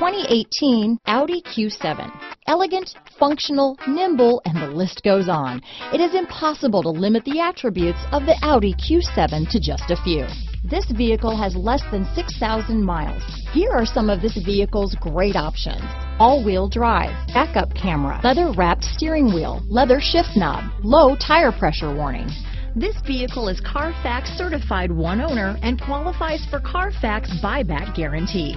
2018 Audi Q7. Elegant, functional, nimble, and the list goes on. It is impossible to limit the attributes of the Audi Q7 to just a few. This vehicle has less than 6,000 miles. Here are some of this vehicle's great options. All-wheel drive, backup camera, leather-wrapped steering wheel, leather shift knob, low tire pressure warning. This vehicle is Carfax certified one owner and qualifies for Carfax buyback guarantee.